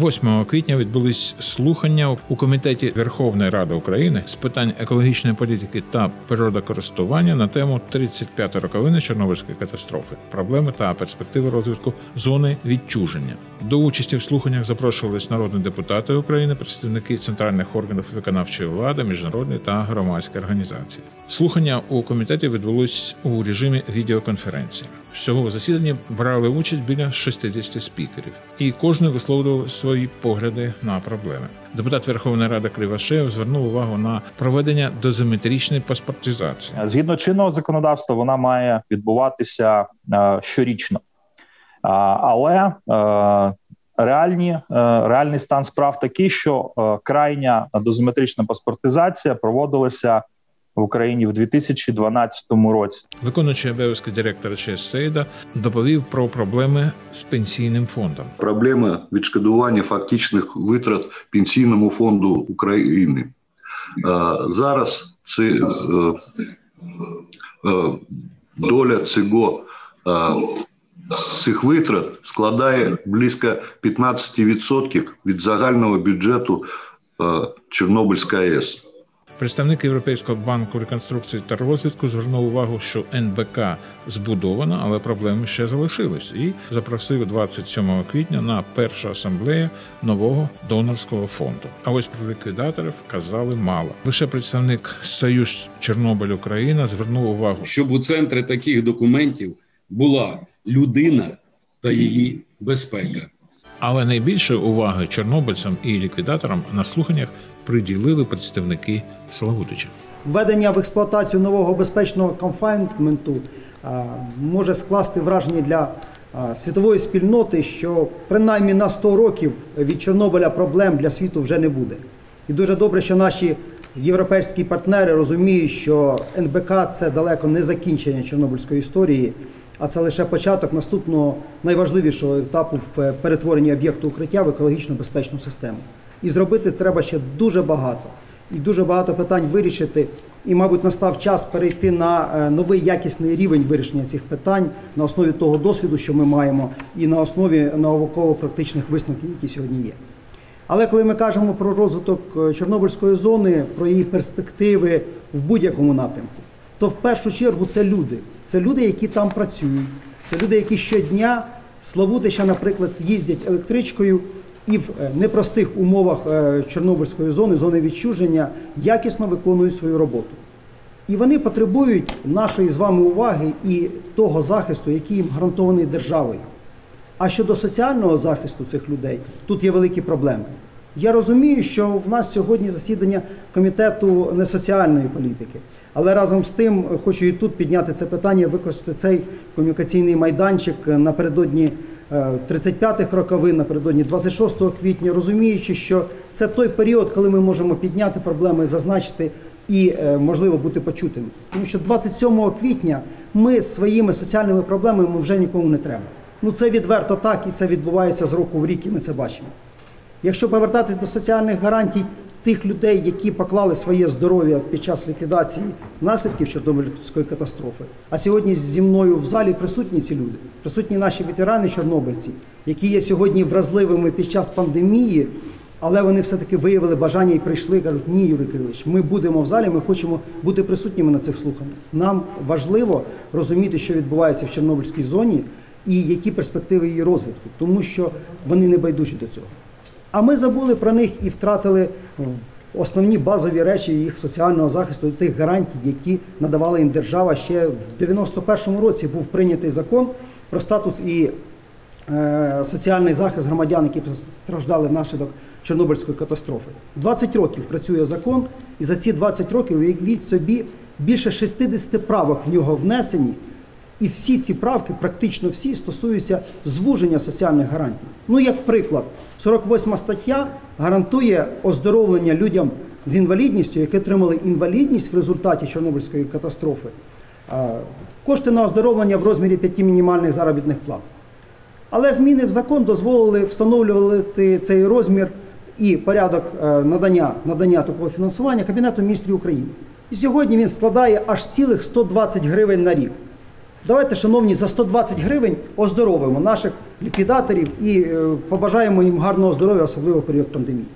8 квітня відбулись слухання у комітеті Верховної Ради України з питань екологічної політики та природокористування на тему 35 роковини Чорнобильської катастрофи, проблеми та перспективи розвитку зони відчуження. До участі в слуханнях запрошувались народні депутати України, представники центральних органів виконавчої влади, міжнародної та громадської організації. Слухання у комітеті відбулось у режимі відеоконференції. Всього в засіданні брали участь біля 60 спікерів, і кожен висловлював свої погляди на проблеми. Депутат Верховної Ради Кривошеєв звернув увагу на проведення дозиметричної паспортизації. Згідно чинного законодавства, вона має відбуватися е, щорічно, але е, реальні е, реальний стан справ такий, що крайня дозиметрична паспортизація проводилася в Україні в 2012 році. Виконуючий обов'язки директора ЧС Сейда доповів про проблеми з пенсійним фондом. Проблема відшкодування фактичних витрат пенсійному фонду України зараз це е, е, доля цього цих витрат складає близько 15% від загального бюджету Чорнобильської АЕС. Представник Європейського банку реконструкції та розвитку звернув увагу, що НБК збудована, але проблеми ще залишились, і запросив 27 квітня на першу асамблею нового донорського фонду. А ось про ліквідаторів казали мало. Лише представник Союз Чорнобиль Україна звернув увагу, щоб у центрі таких документів була людина та її безпека. Але найбільше уваги чорнобильцям і ліквідаторам на слуханнях приділили представники Славутича. Введення в експлуатацію нового безпечного конфайнменту може скласти враження для світової спільноти, що принаймні на 100 років від Чорнобиля проблем для світу вже не буде. І дуже добре, що наші європейські партнери розуміють, що НБК це далеко не закінчення Чорнобильської історії, а це лише початок наступного найважливішого етапу в перетворенні об'єкту укриття в екологічно безпечну систему. І зробити треба ще дуже багато. І дуже багато питань вирішити. І, мабуть, настав час перейти на е, новий якісний рівень вирішення цих питань на основі того досвіду, що ми маємо, і на основі науково-практичних висновків, які сьогодні є. Але коли ми кажемо про розвиток е, Чорнобильської зони, про її перспективи в будь-якому напрямку, то в першу чергу це люди. Це люди, які там працюють, це люди, які щодня Славутища, наприклад, їздять електричкою і в е, непростих умовах е, Чорнобильської зони, зони відчуження, якісно виконують свою роботу. І вони потребують нашої з вами уваги і того захисту, який їм гарантований державою. А щодо соціального захисту цих людей, тут є великі проблеми. Я розумію, що в нас сьогодні засідання комітету не соціальної політики, але разом з тим хочу і тут підняти це питання, використати цей комунікаційний майданчик напередодні 35-х е, роковин напередодні 26 квітня, розуміючи, що це той період, коли ми можемо підняти проблеми, зазначити і е, можливо бути почутими. Тому що 27 квітня ми своїми соціальними проблемами вже нікому не треба. Ну це відверто так, і це відбувається з року в рік, і ми це бачимо. Якщо повертатись до соціальних гарантій, тих людей, які поклали своє здоров'я під час ліквідації наслідків Чорнобильської катастрофи. А сьогодні зі мною в залі присутні ці люди, присутні наші ветерани, чорнобильці, які є сьогодні вразливими під час пандемії. Але вони все-таки виявили бажання і прийшли і кажуть, ні, Юрій Кирилович, ми будемо в залі, ми хочемо бути присутніми на цих слуханнях. Нам важливо розуміти, що відбувається в Чорнобильській зоні і які перспективи її розвитку, тому що вони не байдужі до цього. А ми забули про них і втратили основні базові речі їх соціального захисту тих гарантій, які надавала їм держава. Ще в 91-му році був прийнятий закон про статус і е, соціальний захист громадян, які страждали внаслідок Чорнобильської катастрофи. 20 років працює закон, і за ці 20 років уявіть собі більше 60 правок в нього внесені. І всі ці правки, практично всі, стосуються звуження соціальних гарантій. Ну, як приклад, 48 стаття гарантує оздоровлення людям з інвалідністю, які отримали інвалідність в результаті Чорнобильської катастрофи, кошти на оздоровлення в розмірі 5 мінімальних заробітних плат. Але зміни в закон дозволили встановлювати цей розмір і порядок е, надання надання такого фінансування Кабінету міністрів України. І сьогодні він складає аж цілих 120 гривень на рік. Давайте, шановні, за 120 гривень оздоровимо наших ліквідаторів і е, побажаємо їм гарного здоров'я, особливо в період пандемії.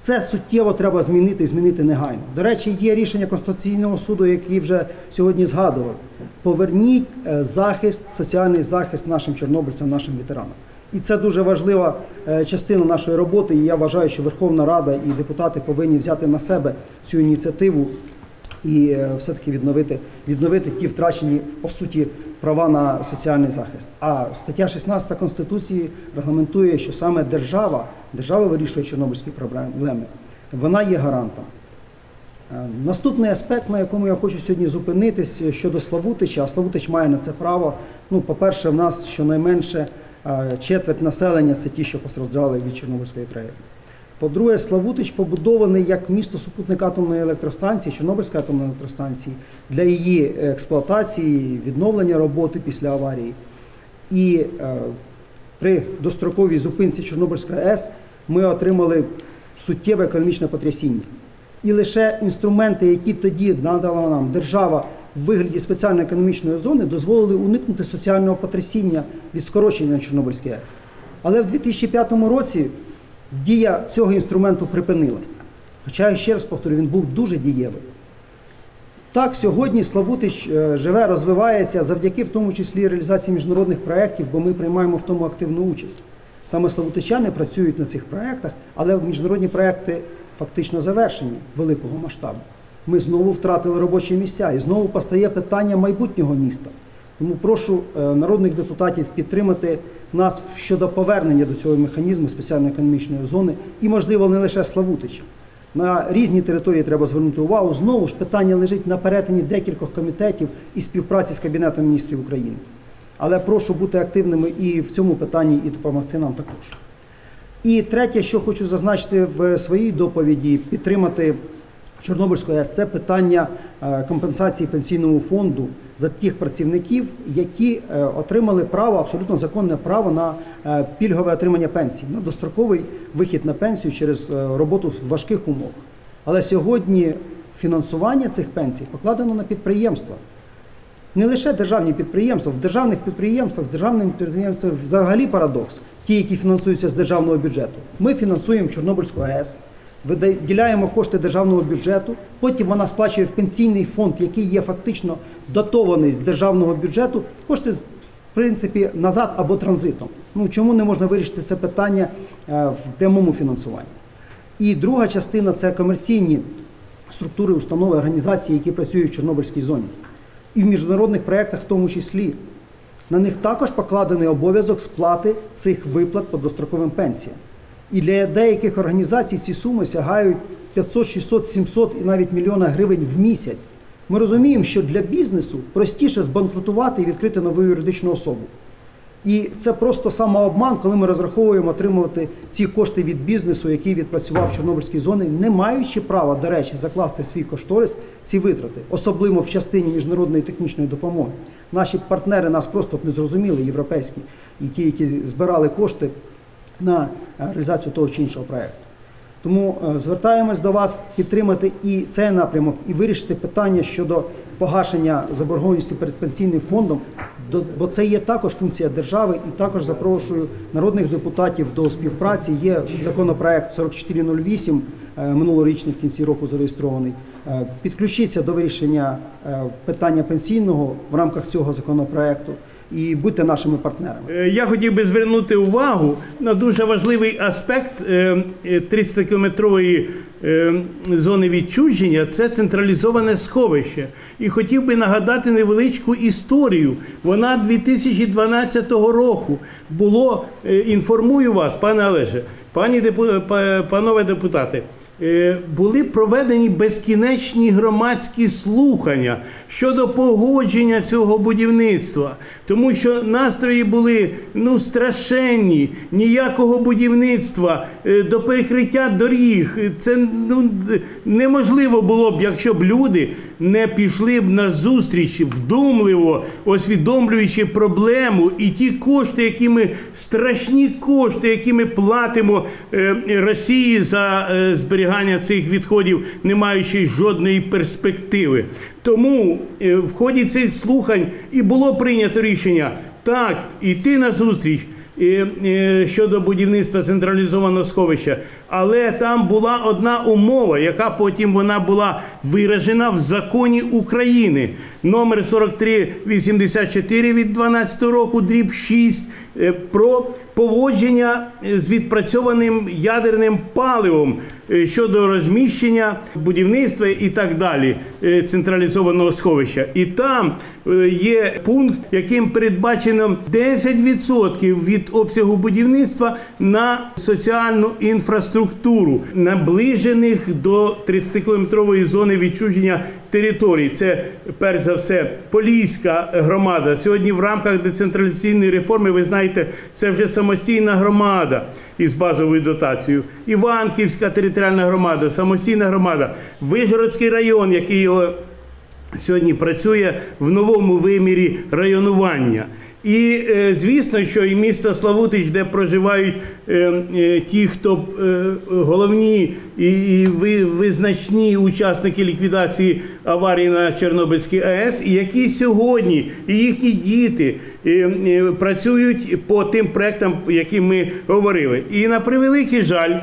Це суттєво треба змінити і змінити негайно. До речі, є рішення Конституційного суду, який вже сьогодні згадував. Поверніть е, захист, соціальний захист нашим чорнобильцям, нашим ветеранам. І це дуже важлива е, частина нашої роботи. І я вважаю, що Верховна Рада і депутати повинні взяти на себе цю ініціативу і е, все-таки відновити, відновити ті втрачені по суті права на соціальний захист. А стаття 16 Конституції регламентує, що саме держава, держава вирішує чорнобильські проблеми. Вона є гарантом. Е, Наступний аспект, на якому я хочу сьогодні зупинитись щодо Славутича, а Славутич має на це право. Ну, по-перше, в нас щонайменше е, четверть населення це ті, що постраждали від Чорнобильської трагедії. По-друге, Славутич побудований як місто супутник атомної електростанції, Чорнобильської атомної електростанції для її експлуатації, відновлення роботи після аварії. І е, при достроковій зупинці Чорнобильської АЕС ми отримали суттєве економічне потрясіння. І лише інструменти, які тоді надала нам держава в вигляді спеціальної економічної зони, дозволили уникнути соціального потрясіння від скорочення на Чорнобильській АЕС. Але в 2005 році дія цього інструменту припинилась. Хоча, я ще раз повторю, він був дуже дієвий. Так, сьогодні Славутич е, живе, розвивається завдяки в тому числі реалізації міжнародних проєктів, бо ми приймаємо в тому активну участь. Саме славутичани працюють на цих проєктах, але міжнародні проєкти фактично завершені великого масштабу. Ми знову втратили робочі місця і знову постає питання майбутнього міста. Тому прошу е, народних депутатів підтримати нас щодо повернення до цього механізму спеціальної економічної зони і, можливо, не лише Славутича. На різні території треба звернути увагу. Знову ж питання лежить на перетині декількох комітетів і співпраці з Кабінетом міністрів України. Але прошу бути активними і в цьому питанні і допомогти нам також. І третє, що хочу зазначити в своїй доповіді, підтримати Чорнобильську АЕС, це питання е, компенсації пенсійному фонду за тих працівників, які е, отримали право, абсолютно законне право на е, пільгове отримання пенсії, на достроковий вихід на пенсію через роботу в важких умовах. Але сьогодні фінансування цих пенсій покладено на підприємства. Не лише державні підприємства, в державних підприємствах, з державними підприємствами взагалі парадокс. Ті, які фінансуються з державного бюджету. Ми фінансуємо Чорнобильську АЕС, виділяємо кошти державного бюджету, потім вона сплачує в пенсійний фонд, який є фактично дотований з державного бюджету, кошти в принципі назад або транзитом. Ну чому не можна вирішити це питання е, в прямому фінансуванні? І друга частина це комерційні структури, установи, організації, які працюють в Чорнобильській зоні. І в міжнародних проєктах в тому числі. На них також покладений обов'язок сплати цих виплат по достроковим пенсіям. І для деяких організацій ці суми сягають 500, 600, 700 і навіть мільйона гривень в місяць. Ми розуміємо, що для бізнесу простіше збанкрутувати і відкрити нову юридичну особу. І це просто самообман, коли ми розраховуємо отримувати ці кошти від бізнесу, який відпрацював в Чорнобильській зоні, не маючи права, до речі, закласти свій кошторис ці витрати, особливо в частині міжнародної технічної допомоги. Наші партнери нас просто не зрозуміли, європейські, і ті, які збирали кошти на реалізацію того чи іншого проєкту. Тому е, звертаємось до вас підтримати і цей напрямок, і вирішити питання щодо погашення заборгованості перед пенсійним фондом, бо це є також функція держави, і також запрошую народних депутатів до співпраці. Є законопроект 4408, е, минулорічний в кінці року зареєстрований. Е, Підключіться до вирішення е, питання пенсійного в рамках цього законопроекту і будьте нашими партнерами. Е, Я хотів би звернути увагу на дуже важливий аспект е, е, 30-кілометрової е, зони відчуження це централізоване сховище. І хотів би нагадати невеличку історію. Вона 2012 року було, інформую вас, пане Олеже, пані депу, панове депутати. Е, Були проведені безкінечні громадські слухання щодо погодження цього будівництва, тому що настрої були ну страшенні, ніякого будівництва е, до перекриття доріг. Це ну неможливо було б, якщо б люди не пішли б на зустріч вдумливо, усвідомлюючи проблему і ті кошти, які ми страшні кошти, які ми платимо е, Росії за е, зберігання зберігання цих відходів, не маючи жодної перспективи. Тому е, в ході цих слухань і було прийнято рішення так іти на зустріч е, щодо будівництва централізованого сховища. Але там була одна умова, яка потім вона була виражена в законі України номер 4384 від 12 року, дріб 6, е, про поводження з відпрацьованим ядерним паливом е, щодо розміщення будівництва і так далі е, централізованого сховища. І там є пункт, яким передбачено 10% від обсягу будівництва на соціальну інфраструктуру, наближених до 30-кілометрової зони відчуження територій. Це перш за все Поліська громада. Сьогодні в рамках децентралізаційної реформи, ви знаєте, це вже самостійна громада із базовою дотацією. Іванківська територіальна громада, самостійна громада, Вижгородський район, який його сьогодні працює в новому вимірі районування. І е, звісно, що і місто Славутич, де проживають е, е, ті, хто головні і, і ви, визначні учасники ліквідації аварії на Чорнобильській АЕС, і які сьогодні і їхні діти працюють по тим проектам, які ми говорили. І на превеликий жаль,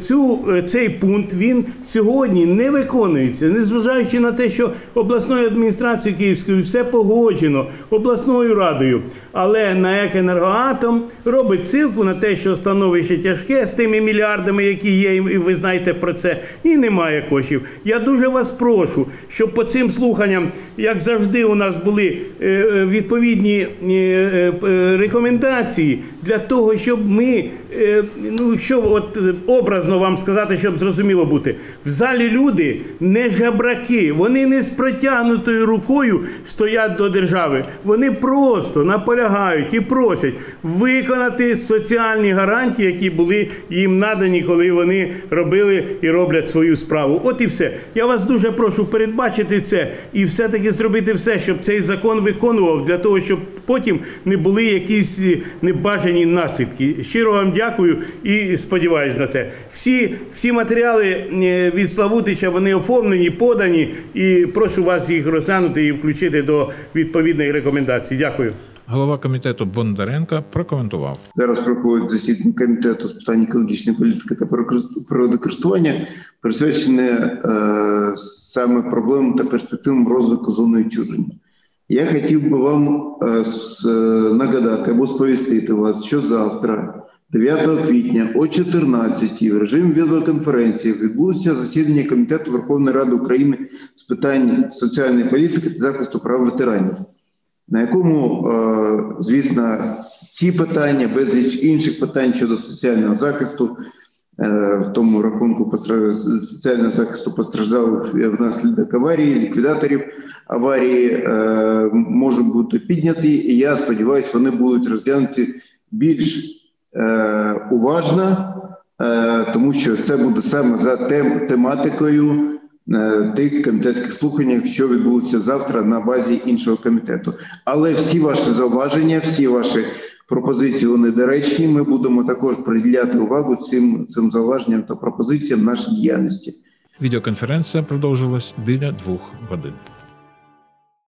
цю, е, цей пункт він сьогодні не виконується, незважаючи на те, що обласною адміністрацією Київською все погоджено обласною радою. Але на «Екенергоатом» робить ссылку на те, що становище тяжке з тими мільярдами, які є, і ви знаєте про це, і немає коштів. Я дуже вас прошу, щоб по цим слуханням, як завжди, у нас були е, е, відповідні е, е, е, рекомендації для того, щоб ми, е, ну що от е, образно вам сказати, щоб зрозуміло бути, в залі люди не жабраки, вони не з протягнутою рукою стоять до держави. Вони просто наполягають і просять виконати соціальні гарантії, які були їм надані, коли вони робили і роблять свою справу. От і все. Я вас дуже прошу передбачити це і все-таки зробити все, щоб цей закон виконував для того, щоб потім не були якісь е, небажані наслідки. Щиро вам дякую і сподіваюся на те. Всі, всі матеріали е, від Славутича вони оформлені, подані, і прошу вас їх розглянути і включити до відповідних рекомендацій. Дякую. Голова комітету Бондаренко прокоментував. Зараз проходить засідання комітету з питань екологічної політики та природокорист- природокористування, присвячене е, саме проблемам та перспективам розвитку зони відчуження. Я хотів би вам е, нагадати або сповістити вас, що завтра, 9 квітня о 14 в режимі відеоконференції відбудеться засідання Комітету Верховної Ради України з питань соціальної політики та захисту прав ветеранів на якому, е, звісно, ці питання, безліч інших питань щодо соціального захисту, е, в тому рахунку соціального захисту постраждалих внаслідок аварії, ліквідаторів аварії, е, можуть бути підняті. І я сподіваюся, вони будуть розглянуті більш е, уважно, е, тому що це буде саме за тем, тематикою е, тих комітетських слухань, що відбудуться завтра на базі іншого комітету. Але всі ваші зауваження, всі ваші пропозиції вони доречні. Ми будемо також приділяти увагу цим цим зауваженням та пропозиціям нашої діяльності. Відеоконференція продовжилась біля двох годин.